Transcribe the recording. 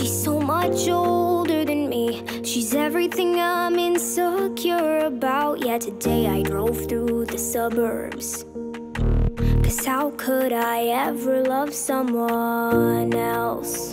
She's so much older than me. She's everything I'm insecure about. Yeah, today I drove through the suburbs. Cause how could I ever love someone else?